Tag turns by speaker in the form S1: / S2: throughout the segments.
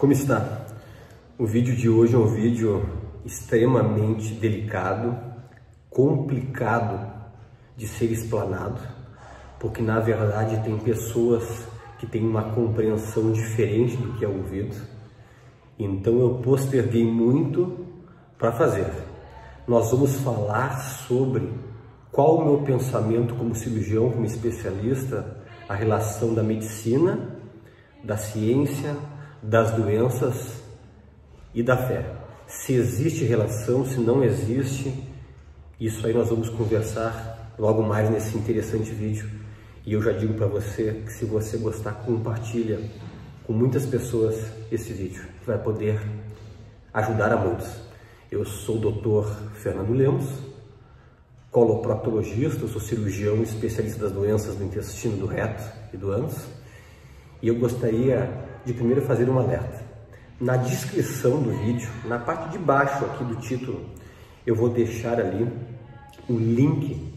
S1: Como está? O vídeo de hoje é um vídeo extremamente delicado, complicado de ser explanado, porque na verdade tem pessoas que têm uma compreensão diferente do que é ouvido. Então eu posterguei muito para fazer. Nós vamos falar sobre qual o meu pensamento como cirurgião, como especialista, a relação da medicina, da ciência, das doenças e da fé. Se existe relação, se não existe, isso aí nós vamos conversar logo mais nesse interessante vídeo. E eu já digo para você que se você gostar, compartilha com muitas pessoas esse vídeo, que vai poder ajudar a muitos. Eu sou o Dr. Fernando Lemos, coloproctologista, sou cirurgião especialista das doenças do intestino, do reto e do ânus. E eu gostaria de primeiro fazer um alerta. Na descrição do vídeo, na parte de baixo aqui do título, eu vou deixar ali o link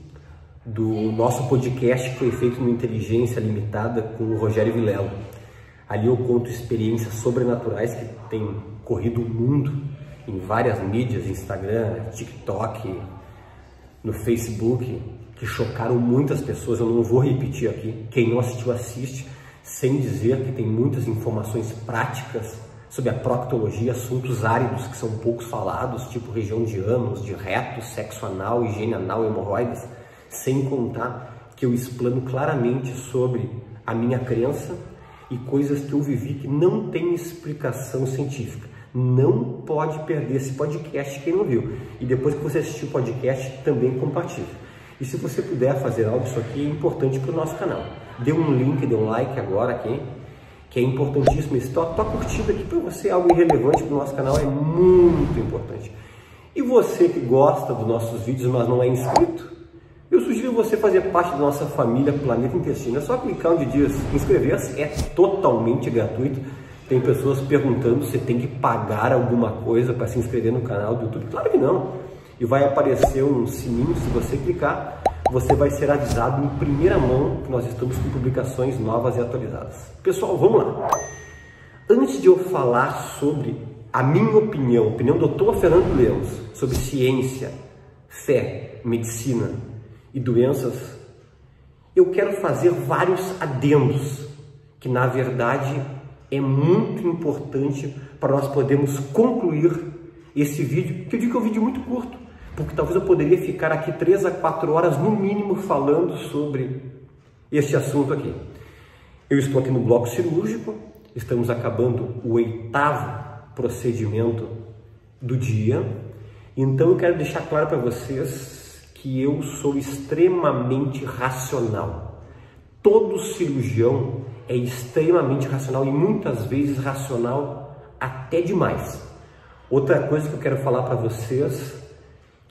S1: do nosso podcast que foi feito no Inteligência Limitada com o Rogério Vilela. Ali eu conto experiências sobrenaturais que têm corrido o mundo em várias mídias, Instagram, TikTok, no Facebook, que chocaram muitas pessoas. Eu não vou repetir aqui. Quem não assistiu, assiste, sem dizer que tem muitas informações práticas sobre a proctologia, assuntos áridos que são poucos falados, tipo região de ânus, de reto, sexo anal, higiene anal, hemorroidas, sem contar que eu explano claramente sobre a minha crença e coisas que eu vivi que não tem explicação científica. Não pode perder esse podcast quem não viu. E depois que você assistir o podcast, também compartilhe. E se você puder fazer algo, isso aqui é importante para o nosso canal. Dê um link, dê um like agora aqui, que é importantíssimo. Isso, tua curtida aqui para você, algo irrelevante para o nosso canal, é muito importante. E você que gosta dos nossos vídeos, mas não é inscrito, eu sugiro você fazer parte da nossa família Planeta Intestino. É só clicar onde diz inscrever-se, é totalmente gratuito. Tem pessoas perguntando se tem que pagar alguma coisa para se inscrever no canal do YouTube. Claro que não. E vai aparecer um sininho, se você clicar, você vai ser avisado em primeira mão que nós estamos com publicações novas e atualizadas. Pessoal, vamos lá. Antes de eu falar sobre a minha opinião, a opinião do Dr. Fernando Lemos, sobre ciência, fé, medicina e doenças, eu quero fazer vários adendos que na verdade é muito importante para nós podermos concluir esse vídeo, que eu digo que é um vídeo muito curto, porque talvez eu poderia ficar aqui três a quatro horas no mínimo falando sobre esse assunto aqui. Eu estou aqui no bloco cirúrgico, estamos acabando o oitavo procedimento do dia, então eu quero deixar claro para vocês que eu sou extremamente racional. Todo cirurgião é extremamente racional e muitas vezes racional até demais. Outra coisa que eu quero falar para vocês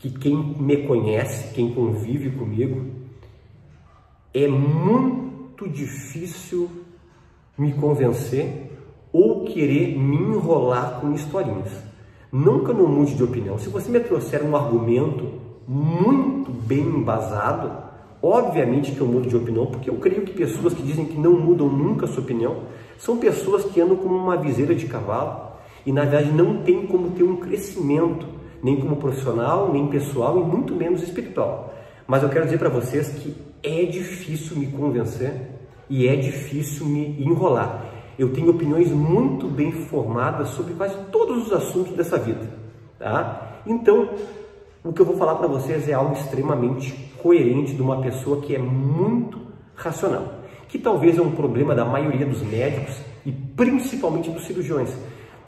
S1: que quem me conhece, quem convive comigo, é muito difícil me convencer ou querer me enrolar com historinhas. Nunca não mude de opinião. Se você me trouxer um argumento muito bem embasado, obviamente que eu mudo de opinião, porque eu creio que pessoas que dizem que não mudam nunca a sua opinião são pessoas que andam como uma viseira de cavalo e na verdade não tem como ter um crescimento nem como profissional, nem pessoal e muito menos espiritual. Mas eu quero dizer para vocês que é difícil me convencer e é difícil me enrolar. Eu tenho opiniões muito bem formadas sobre quase todos os assuntos dessa vida, tá? Então, o que eu vou falar para vocês é algo extremamente coerente de uma pessoa que é muito racional, que talvez é um problema da maioria dos médicos e principalmente dos cirurgiões.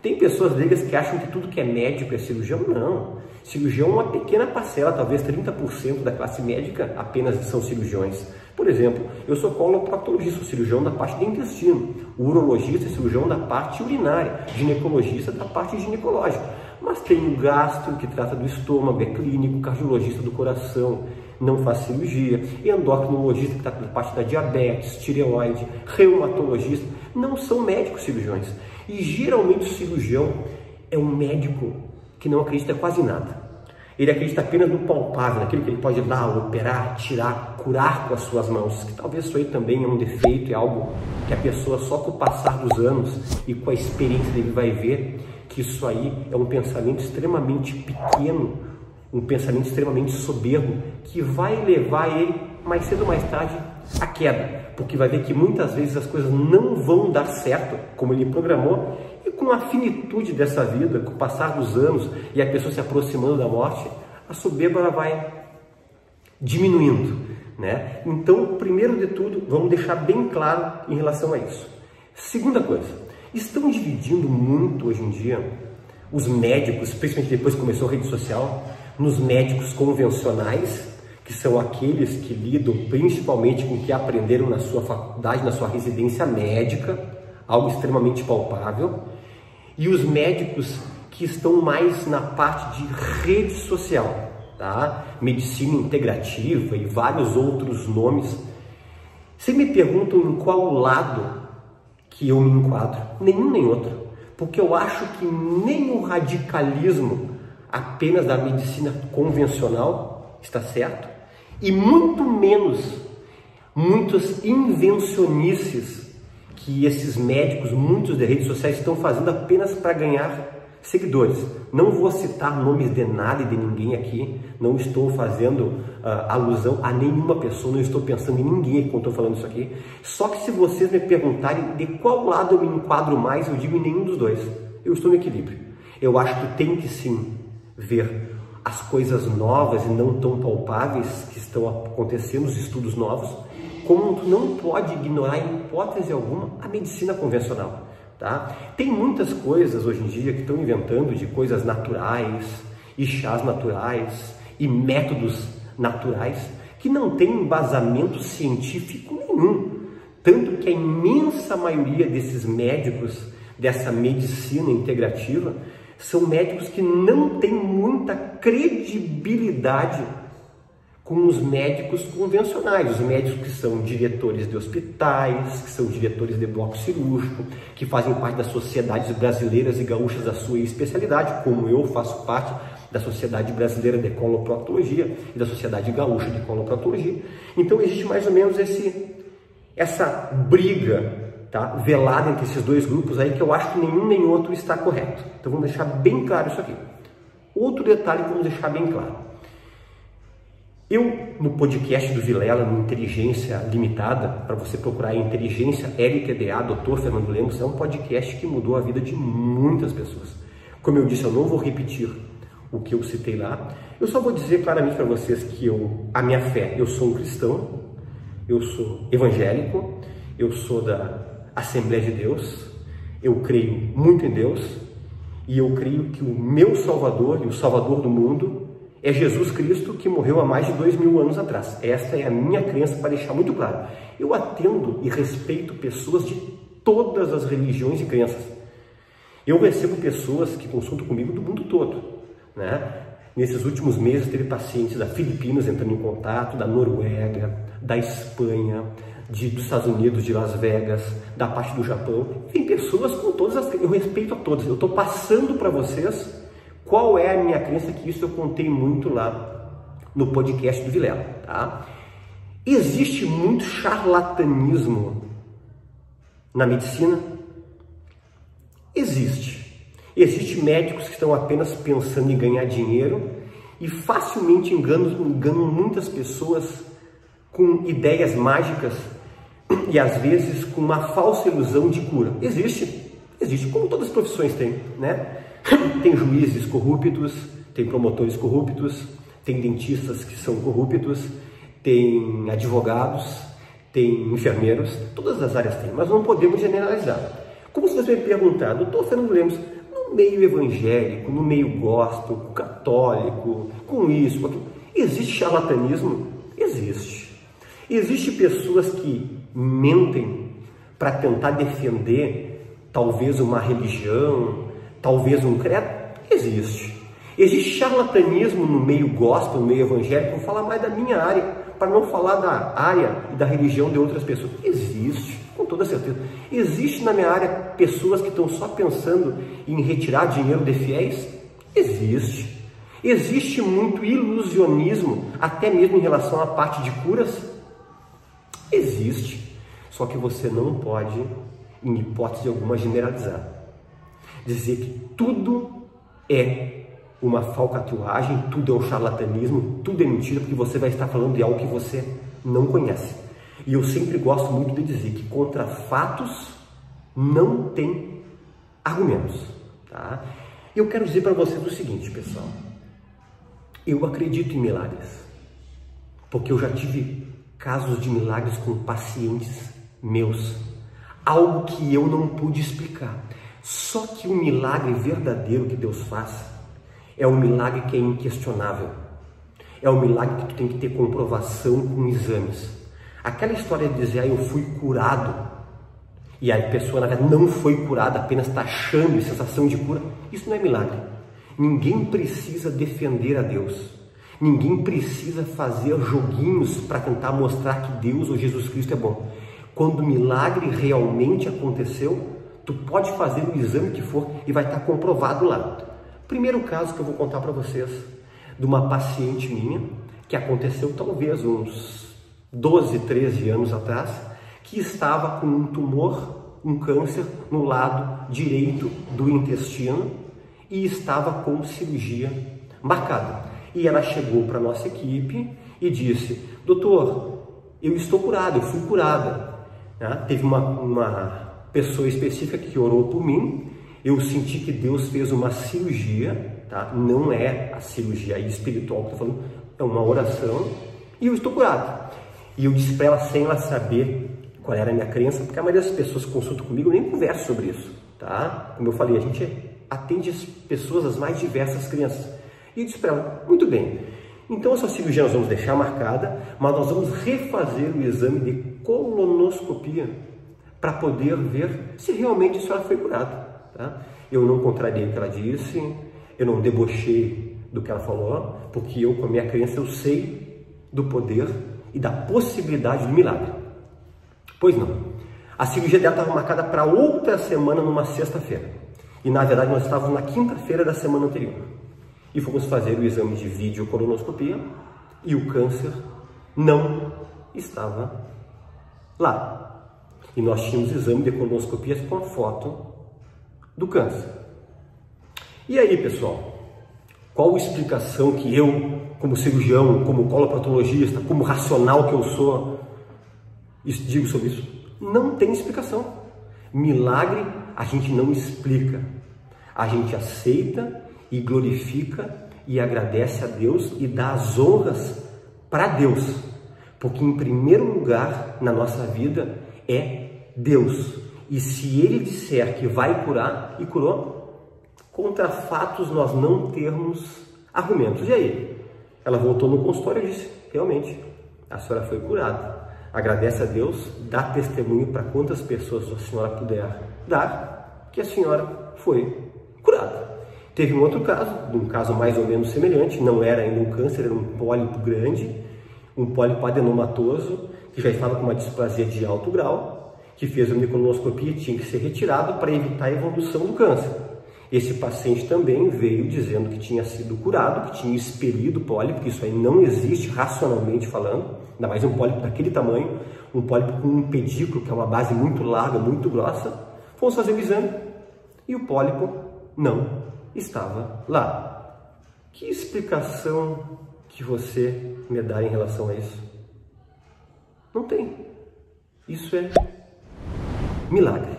S1: Tem pessoas leigas que acham que tudo que é médico é cirurgião. Não. Cirurgião é uma pequena parcela, talvez 30% da classe médica apenas são cirurgiões. Por exemplo, eu sou coloproctologista, cirurgião da parte do intestino, urologista, cirurgião da parte urinária, ginecologista da parte ginecológica. Mas tem o gastro, que trata do estômago, é clínico, cardiologista do coração, não faz cirurgia, endocrinologista, que trata da parte da diabetes, tireoide, reumatologista, não são médicos cirurgiões. E geralmente o cirurgião é um médico que não acredita quase nada. Ele acredita apenas no palpável, naquilo que ele pode dar, operar, tirar, curar com as suas mãos. Que talvez isso aí também é um defeito, é algo que a pessoa só com o passar dos anos e com a experiência dele vai ver que isso aí é um pensamento extremamente pequeno, um pensamento extremamente soberbo, que vai levar ele mais cedo ou mais tarde à queda, porque vai ver que muitas vezes as coisas não vão dar certo como ele programou e com a finitude dessa vida, com o passar dos anos e a pessoa se aproximando da morte, a soberba vai diminuindo, né? Então, primeiro de tudo, vamos deixar bem claro em relação a isso. Segunda coisa, estão dividindo muito hoje em dia os médicos, principalmente depois que começou a rede social, nos médicos convencionais, que são aqueles que lidam principalmente com o que aprenderam na sua faculdade, na sua residência médica, algo extremamente palpável, e os médicos que estão mais na parte de rede social, tá? Medicina integrativa e vários outros nomes. Se me perguntam em qual lado que eu me enquadro, nenhum nem outro, porque eu acho que nem o radicalismo apenas da medicina convencional está certo, e muito menos muitas invencionices que esses médicos, muitos de redes sociais, estão fazendo apenas para ganhar seguidores. Não vou citar nomes de nada e de ninguém aqui, não estou fazendo uh, alusão a nenhuma pessoa, não estou pensando em ninguém quando estou falando isso aqui. Só que se vocês me perguntarem de qual lado eu me enquadro mais, eu digo em nenhum dos dois. Eu estou no equilíbrio. Eu acho que tem que sim ver as coisas novas e não tão palpáveis que estão acontecendo, os estudos novos, como tu não pode ignorar em hipótese alguma a medicina convencional. Tá? Tem muitas coisas hoje em dia que estão inventando de coisas naturais, e chás naturais, e métodos naturais, que não tem embasamento científico nenhum. Tanto que a imensa maioria desses médicos, dessa medicina integrativa, são médicos que não têm muita credibilidade com os médicos convencionais, os médicos que são diretores de hospitais, que são diretores de bloco cirúrgico, que fazem parte das sociedades brasileiras e gaúchas da sua especialidade, como eu faço parte da Sociedade Brasileira de Coloproctologia e da Sociedade Gaúcha de Coloproctologia. Então existe mais ou menos esse, essa briga tá, velada entre esses dois grupos aí que eu acho que nenhum nem outro está correto. Então vamos deixar bem claro isso aqui. Outro detalhe que vamos deixar bem claro. Eu, no podcast do Vilela, no Inteligência Limitada, para você procurar Inteligência LTDA, Dr. Fernando Lemos, é um podcast que mudou a vida de muitas pessoas. Como eu disse, eu não vou repetir o que eu citei lá. Eu só vou dizer claramente para vocês que eu, a minha fé, eu sou um cristão, eu sou evangélico, eu sou da Assembleia de Deus, eu creio muito em Deus e eu creio que o meu Salvador e o Salvador do mundo é Jesus Cristo que morreu há mais de dois mil anos atrás. Esta é a minha crença para deixar muito claro. Eu atendo e respeito pessoas de todas as religiões e crenças. Eu recebo pessoas que consultam comigo do mundo todo. Né? Nesses últimos meses teve pacientes da Filipinas entrando em contato, da Noruega, da Espanha, de, dos Estados Unidos, de Las Vegas, da parte do Japão. Tem pessoas com todas as... Eu respeito a todas. Eu estou passando para vocês qual é a minha crença? Que isso eu contei muito lá no podcast do Vilela, tá? Existe muito charlatanismo na medicina? Existe. Existem médicos que estão apenas pensando em ganhar dinheiro e facilmente enganam, enganam muitas pessoas com ideias mágicas e às vezes com uma falsa ilusão de cura. Existe, existe, como todas as profissões têm, né? Tem juízes corruptos, tem promotores corruptos, tem dentistas que são corruptos, tem advogados, tem enfermeiros, todas as áreas têm, mas não podemos generalizar. Como você vai me perguntar, doutor Fernando Lemos, no meio evangélico, no meio gospel, católico, com isso, com aquilo, existe charlatanismo? Existe. Existe pessoas que mentem para tentar defender talvez uma religião, talvez um credo? Existe. Existe charlatanismo no meio gospel, no meio evangélico, vou falar mais da minha área, para não falar da área e da religião de outras pessoas. Existe, com toda certeza. Existe na minha área pessoas que estão só pensando em retirar dinheiro de fiéis? Existe. Existe muito ilusionismo, até mesmo em relação à parte de curas? Existe. Só que você não pode, em hipótese alguma, generalizar. Dizer que tudo é uma falcatruagem, tudo é um charlatanismo, tudo é mentira, porque você vai estar falando de algo que você não conhece. E eu sempre gosto muito de dizer que contra fatos não tem argumentos. Tá? Eu quero dizer para vocês o seguinte, pessoal. Eu acredito em milagres, porque eu já tive casos de milagres com pacientes meus, algo que eu não pude explicar. Só que o milagre verdadeiro que Deus faz é um milagre que é inquestionável. É um milagre que tu tem que ter comprovação com exames. Aquela história de dizer, ah, eu fui curado, e a pessoa na verdade não foi curada, apenas está achando sensação de cura, isso não é milagre. Ninguém precisa defender a Deus. Ninguém precisa fazer joguinhos para tentar mostrar que Deus ou Jesus Cristo é bom. Quando o milagre realmente aconteceu, tu pode fazer o exame que for e vai estar comprovado lá. Primeiro caso que eu vou contar para vocês, de uma paciente minha, que aconteceu talvez uns 12, 13 anos atrás, que estava com um tumor, um câncer no lado direito do intestino e estava com cirurgia marcada. E ela chegou para nossa equipe e disse: Doutor, eu estou curada, eu fui curada. Né? Teve uma, uma pessoa específica que orou por mim eu senti que Deus fez uma cirurgia, tá? Não é a cirurgia espiritual que tô falando, é uma oração e eu estou curado. E eu disse para ela sem ela saber qual era a minha crença, porque a maioria das pessoas que consultam comigo nem conversa sobre isso, tá? Como eu falei, a gente atende as pessoas as mais diversas crenças. E eu disse para ela, muito bem, então essa cirurgia nós vamos deixar marcada, mas nós vamos refazer o exame de colonoscopia para poder ver se realmente a senhora foi curada. Tá? Eu não contrariei o que ela disse, eu não debochei do que ela falou, porque eu, com a minha crença, eu sei do poder e da possibilidade do milagre. Pois não. A cirurgia dela estava marcada para outra semana, numa sexta-feira. E na verdade nós estávamos na quinta-feira da semana anterior. E fomos fazer o exame de videocolonoscopia e o câncer não estava lá. E nós tínhamos exame de colonoscopia com a foto do câncer. E aí, pessoal, qual explicação que eu, como cirurgião, como coloprotologista, como racional que eu sou, digo sobre isso? Não tem explicação. Milagre a gente não explica. A gente aceita e glorifica e agradece a Deus e dá as honras para Deus. Porque em primeiro lugar na nossa vida é Deus. E se ele disser que vai curar e curou, contra fatos nós não termos argumentos. E aí? Ela voltou no consultório e disse: realmente, a senhora foi curada. Agradece a Deus, dá testemunho para quantas pessoas a senhora puder dar que a senhora foi curada. Teve um outro caso, um caso mais ou menos semelhante, não era ainda um câncer, era um pólipo grande, um pólipo adenomatoso, que já estava com uma displasia de alto grau, que fez uma colonoscopia tinha que ser retirado para evitar a evolução do câncer. Esse paciente também veio dizendo que tinha sido curado, que tinha expelido o pólipo, que isso aí não existe racionalmente falando, ainda mais um pólipo daquele tamanho, um pólipo com um pedículo, que é uma base muito larga, muito grossa. Fomos fazer o exame e o pólipo não estava lá. Que explicação que você me dá em relação a isso? Não tem. Isso é milagre.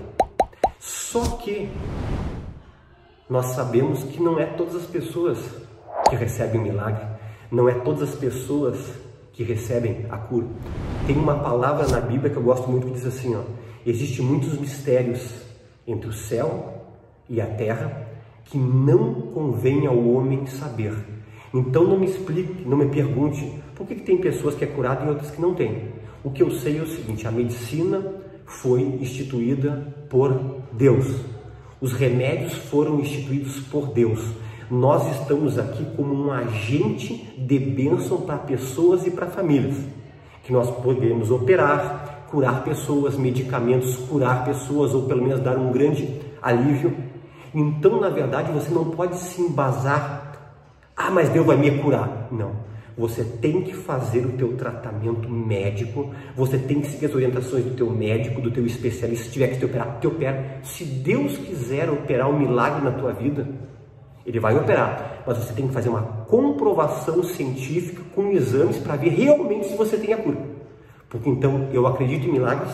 S1: Só que nós sabemos que não é todas as pessoas que recebem milagre, não é todas as pessoas que recebem a cura. Tem uma palavra na Bíblia que eu gosto muito que diz assim, ó, existe muitos mistérios entre o céu e a terra que não convém ao homem saber. Então não me explique, não me pergunte por que, que tem pessoas que é curada e outras que não tem. O que eu sei é o seguinte, a medicina foi instituída por Deus. Os remédios foram instituídos por Deus. Nós estamos aqui como um agente de bênção para pessoas e para famílias. Que nós podemos operar, curar pessoas, medicamentos, curar pessoas ou pelo menos dar um grande alívio. Então, na verdade, você não pode se embasar Ah, mas Deus vai me curar. Não. Você tem que fazer o teu tratamento médico, você tem que seguir as orientações do teu médico, do teu especialista, se tiver que te operar, te opera. Se Deus quiser operar um milagre na tua vida, ele vai operar, mas você tem que fazer uma comprovação científica com exames para ver realmente se você tem a cura. Porque então, eu acredito em milagres?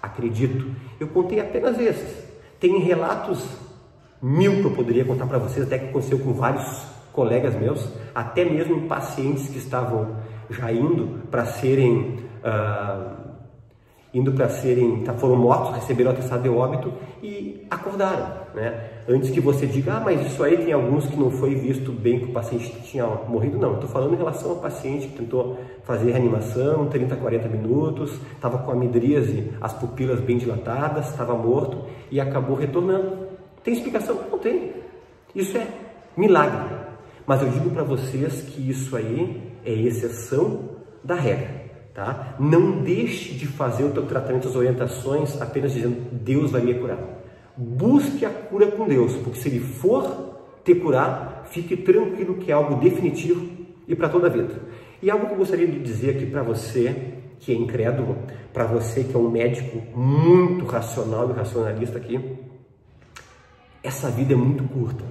S1: Acredito. Eu contei apenas esses. Tem relatos mil que eu poderia contar para vocês, até que aconteceu com vários colegas meus, até mesmo pacientes que estavam já indo para serem uh, indo para serem, tá, foram mortos, receberam atestado de óbito e acordaram, né? Antes que você diga, ah, mas isso aí tem alguns que não foi visto bem que o paciente tinha morrido, não. Estou falando em relação ao paciente que tentou fazer reanimação, 30, 40 minutos, estava com a midríase, as pupilas bem dilatadas, estava morto e acabou retornando. Tem explicação? Não tem. Isso é milagre. Mas eu digo para vocês que isso aí é exceção da regra. Tá? Não deixe de fazer o teu tratamento, as orientações, apenas dizendo Deus vai me curar. Busque a cura com Deus, porque se Ele for te curar, fique tranquilo que é algo definitivo e para toda a vida. E algo que eu gostaria de dizer aqui para você que é incrédulo, para você que é um médico muito racional e racionalista aqui, essa vida é muito curta.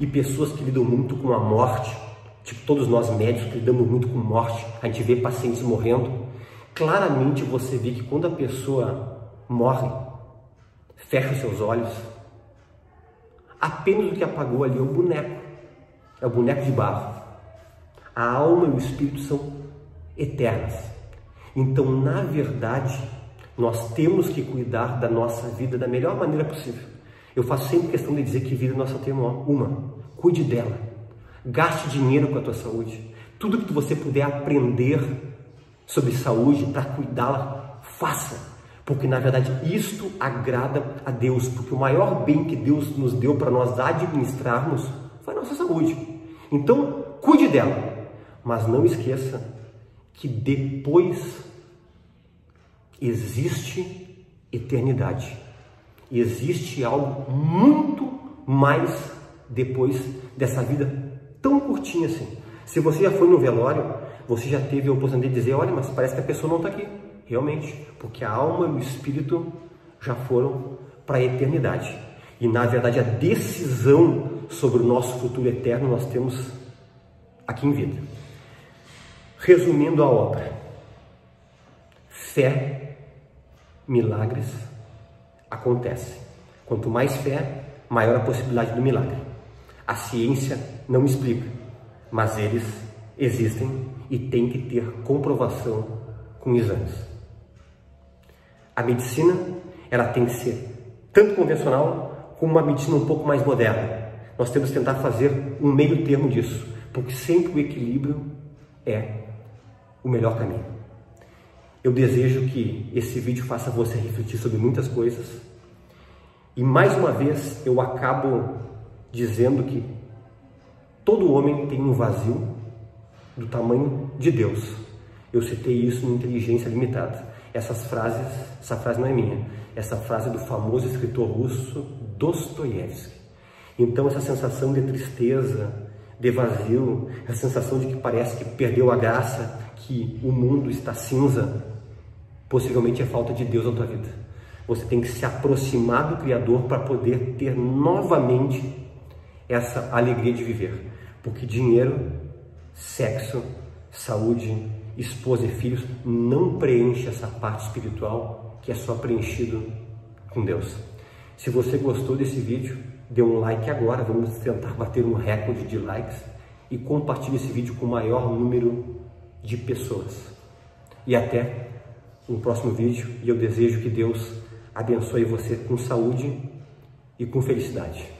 S1: E pessoas que lidam muito com a morte, tipo todos nós médicos que lidamos muito com morte, a gente vê pacientes morrendo, claramente você vê que quando a pessoa morre, fecha os seus olhos, apenas o que apagou ali é o boneco, é o boneco de barro. A alma e o espírito são eternas. Então, na verdade, nós temos que cuidar da nossa vida da melhor maneira possível. Eu faço sempre questão de dizer que vida nós só temos uma. Cuide dela. Gaste dinheiro com a tua saúde. Tudo que você puder aprender sobre saúde para cuidá-la, faça. Porque na verdade isto agrada a Deus, porque o maior bem que Deus nos deu para nós administrarmos foi a nossa saúde. Então, cuide dela, mas não esqueça que depois existe eternidade. Existe algo muito mais depois dessa vida tão curtinha assim. Se você já foi no velório, você já teve a oportunidade de dizer, olha, mas parece que a pessoa não está aqui. Realmente, porque a alma e o espírito já foram para a eternidade. E na verdade a decisão sobre o nosso futuro eterno nós temos aqui em vida. Resumindo a obra, fé, milagres acontecem. Quanto mais fé, maior a possibilidade do milagre. A ciência não explica, mas eles existem e tem que ter comprovação com exames. A medicina, ela tem que ser tanto convencional como uma medicina um pouco mais moderna. Nós temos que tentar fazer um meio termo disso, porque sempre o equilíbrio é o melhor caminho. Eu desejo que esse vídeo faça você refletir sobre muitas coisas. E mais uma vez eu acabo dizendo que todo homem tem um vazio do tamanho de Deus. Eu citei isso no Inteligência Limitada. Essas frases, essa frase não é minha, essa frase é do famoso escritor russo Dostoiévski. Então essa sensação de tristeza, de vazio, a sensação de que parece que perdeu a graça, que o mundo está cinza, possivelmente é falta de Deus na tua vida. Você tem que se aproximar do Criador para poder ter novamente essa alegria de viver. Porque dinheiro, sexo, saúde, esposa e filhos não preenche essa parte espiritual que é só preenchido com Deus. Se você gostou desse vídeo, dê um like agora, vamos tentar bater um recorde de likes e compartilhe esse vídeo com o maior número de pessoas. E até um próximo vídeo e eu desejo que Deus abençoe você com saúde e com felicidade.